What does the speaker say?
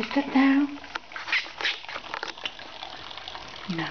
Is that down. No.